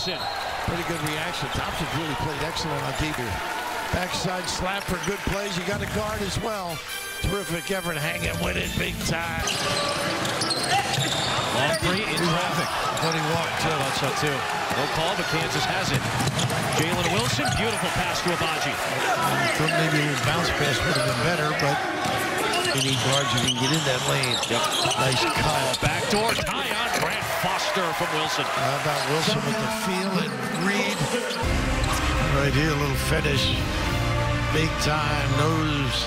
Thompson. Pretty good reaction. Thompson's really played excellent on TV. Backside slap for good plays. You got a guard as well. Terrific effort. Hanging with it big time. Long three in traffic. What he want, too. Thought so too. No call, but Kansas has it. Jalen Wilson, beautiful pass to. Thought maybe a bounce pass would have been better, but you need guards who can get in that lane. Yep. Nice cut. Backdoor tie on Foster from Wilson. How about Wilson with the feel and read? Right here, a little finish. Big time. Knows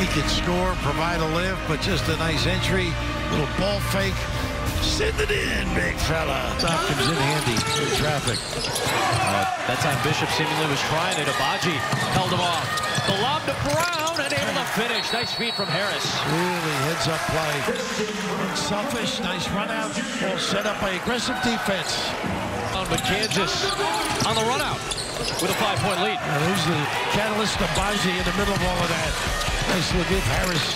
he can score, provide a lift, but just a nice entry. Little ball fake. Send it in, big fella. Stop comes in handy in traffic. Uh, that time Bishop seemingly was trying it. Agbaji held him off. The lob to Braun and able to finish. Nice feed from Harris. Really heads up play. Selfish, nice run out. All set up by aggressive defense. But Kansas on the run out with a five-point lead. And who's the catalyst of Baji in the middle of all of that? Nice look at Harris.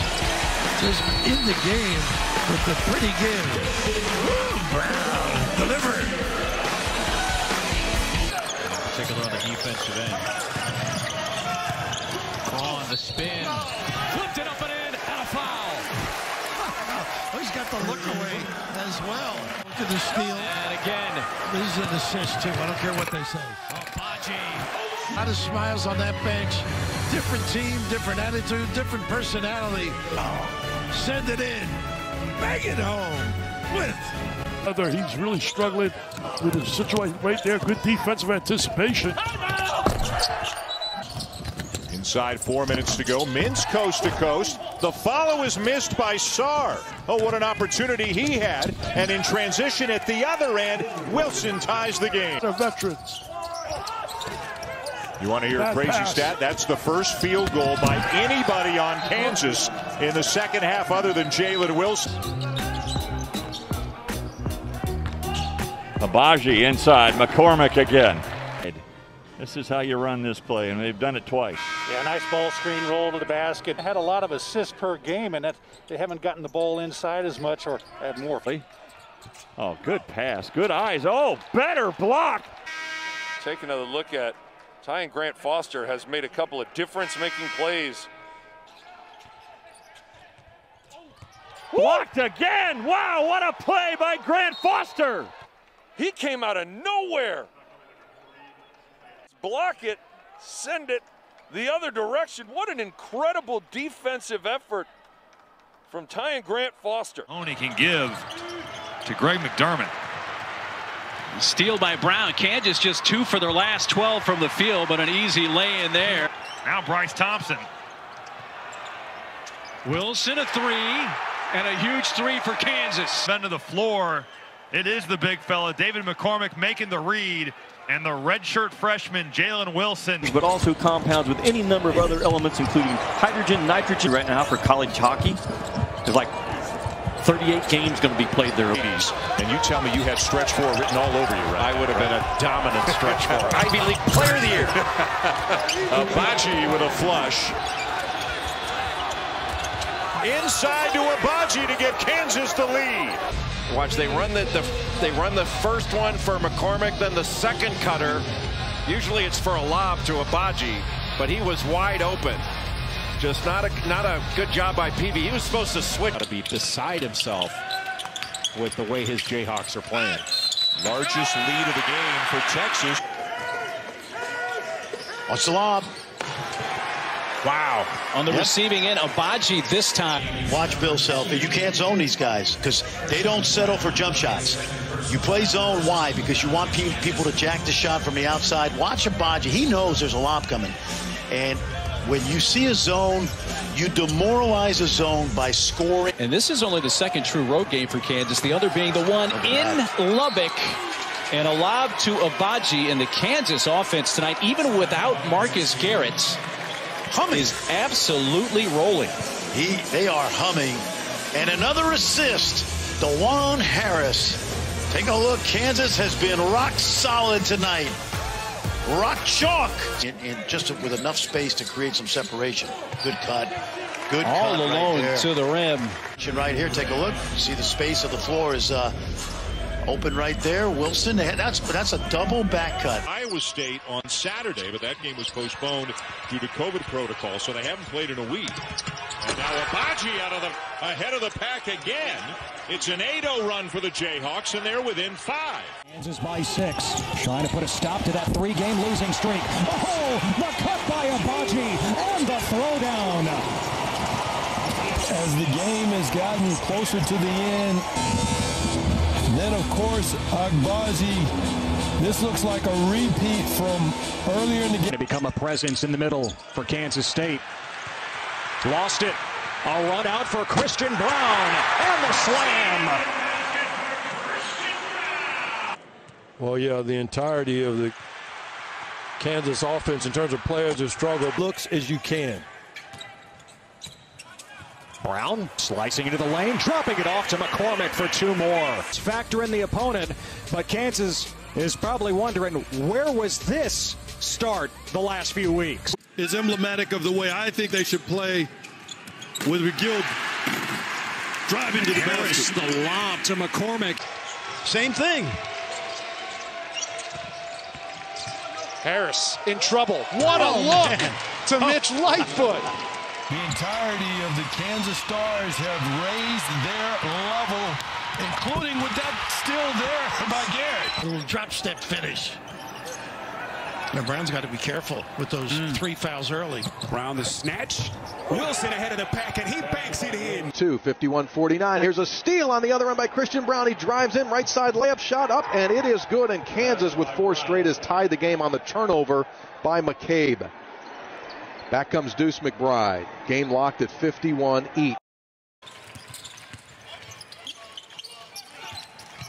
Just in the game with the pretty give. Woo, Braun delivered. Particular on the defensive end. On the spin. Flipped it up and in. And a foul. Oh, he's got the look away as well. Look at the steal. And again. This is an assist, too. I don't care what they say. Agbaji. A lot of smiles on that bench. Different team, different attitude, different personality. Oh, send it in. Bang it home. With Whether he's really struggling with his situation right there. Good defensive anticipation. Inside four minutes to go. Mintz coast to coast. The follow is missed by Sarr. Oh, what an opportunity he had. And in transition at the other end, Wilson ties the game. They're veterans. You want to hear a crazy pass. stat? That's the first field goal by anybody on Kansas in the second half other than Jalen Wilson. Agbaji inside, McCormack again. This is how you run this play, and they've done it twice. Yeah, nice ball screen roll to the basket. Had a lot of assists per game, and that they haven't gotten the ball inside as much or had more. Oh, good pass, good eyes. Oh, better block. take another look at Tyon Grant Foster has made a couple of difference-making plays. Blocked again. Wow, what a play by Grant Foster. He came out of nowhere. Block it, send it the other direction. What an incredible defensive effort from Tyon Grant Foster. Only can give to Greg McDermott. Steal by Braun. Kansas just two for their last 12 from the field, but an easy lay in there. Now Bryce Thompson. Wilson a three, and a huge three for Kansas. Bend to the floor. It is the big fella, David McCormack making the read, and the redshirt freshman, Jalen Wilson. but also compounds with any number of other elements, including hydrogen, nitrogen. Right now for college hockey, there's like 38 games going to be played there. And you tell me you had stretch four written all over you, right? I would have been a dominant stretch four. Ivy League Player of the Year. Agbaji with a flush. Inside to Agbaji to get Kansas the lead. Watch, they run the, the they run the first one for McCormack, then the second cutter. Usually it's for a lob to Agbaji, but he was wide open. Just not a not a good job by PV. He was supposed to switch. To be beside himself with the way his Jayhawks are playing. Largest lead of the game for Texas. Watch the lob. Wow. On the receiving end, Agbaji this time. Watch Bill Self. You can't zone these guys because they don't settle for jump shots. You play zone. Why? Because you want pe- people to jack the shot from the outside. Watch Agbaji. He knows there's a lob coming. And when you see a zone, you demoralize a zone by scoring. And this is only the second true road game for Kansas, the other being the one in Lubbock. And a lob to Agbaji in the Kansas offense tonight, even without Marcus Garrett, Humming. is absolutely rolling. He, they are humming. And another assist. Dajuan Harris. Take a look. Kansas has been rock solid tonight. Rock chalk. And, and just with enough space to create some separation. Good cut. Good All cut alone right to the rim. Right here, take a look. See the space of the floor is uh, Open right there. Wilson, that's that's a double back cut. Iowa State on Saturday, but that game was postponed due to COVID protocol, so they haven't played in a week. And now Agbaji out of the ahead of the pack again. It's an 8-0 run for the Jayhawks, and they're within five. Kansas by six, trying to put a stop to that three-game losing streak. Oh, the cut by Agbaji and the throwdown. As the game has gotten closer to the end, then of course Agbaji. This looks like a repeat from earlier in the game. To become a presence in the middle for Kansas State. Lost it. A run out for Christian Braun and the slam. Well, yeah, the entirety of the Kansas offense in terms of players have struggled. Looks as you can. Braun slicing into the lane, dropping it off to McCormack for two more. Factor in the opponent, but Kansas is probably wondering where was this start the last few weeks? Is emblematic of the way I think they should play with McGill driving to the Harris, basket. the lob to McCormack. Same thing. Harris in trouble. What a Oh, look man. to oh. Mitch Lightfoot. The entirety of the Kansas Stars have raised their level, including with that still there by Garrett. A little drop step finish. Now Braun's got to be careful with those mm. three fouls early. Braun the snatch. Wilson ahead of the pack, and he banks it in. 2, 51-49. Here's a steal on the other end by Christian Braun. He drives in, right side layup shot up, and it is good. And Kansas, with four straight, has tied the game on the turnover by McCabe. Back comes Deuce McBride. Game locked at 51 each.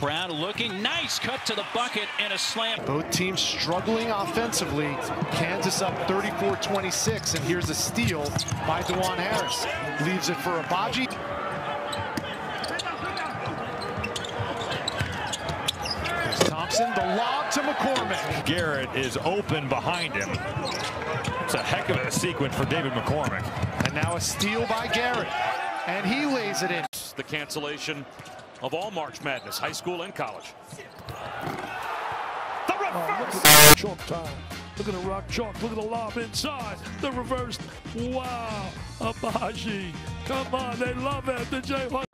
Braun looking nice, cut to the bucket and a slam. Both teams struggling offensively. Kansas up 34-26, and here's a steal by Dajuan Harris. Leaves it for Agbaji. There's Thompson, the lob to McCormack. Garrett is open behind him. It's a heck of a sequence for David McCormack. And now a steal by Garrett. And he lays it in. The cancellation of all March Madness, high school and college. The oh, reverse. Chalk time. Look at the rock chalk. Look at the lob inside. The reverse. Wow. Agbaji. Come on. They love it. The Jayhawks.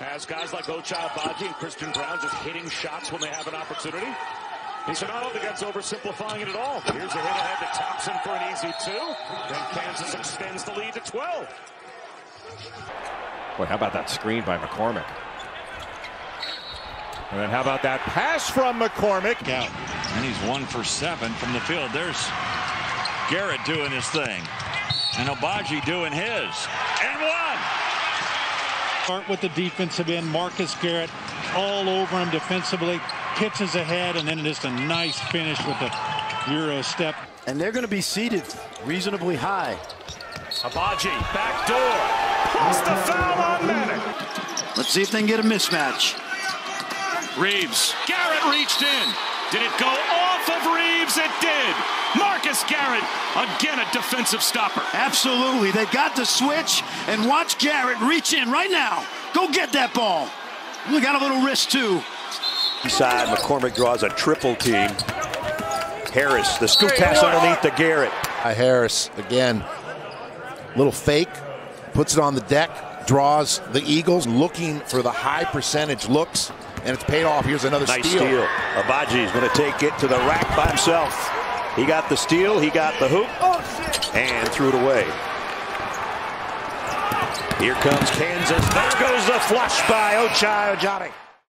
As guys like Ochai Agbaji and Christian Braun just hitting shots when they have an opportunity. He said, I don't think that's oversimplifying it at all. Here's a hit ahead to Thompson for an easy two. Then Kansas extends the lead to 12. Boy, how about that screen by McCormack? And then how about that pass from McCormack? Out. And he's one for seven from the field. There's Garrett doing his thing. And Agbaji doing his. And one. Start with the defensive end. Marcus Garrett all over him defensively. Pitches ahead, and then just a nice finish with the Euro step. And they're going to be seated reasonably high. Agbaji, back door. Plus the foul on Maddox. Let's see if they can get a mismatch. Reeves. Garrett reached in. Did it go off of Reeves? It did. Marcus Garrett, again a defensive stopper. Absolutely. They got the switch, and watch Garrett reach in right now. Go get that ball. We got a little wrist, too. Side, McCormack draws a triple team. Harris, the scoop pass underneath to Garrett. Harris, again, little fake, puts it on the deck, draws the Eagles, looking for the high percentage looks, and it's paid off. Here's another nice steal. steal. Agbaji's going to take it to the rack by himself. He got the steal, he got the hoop, and threw it away. Here comes Kansas. There goes the flush by Ochai Agbaji.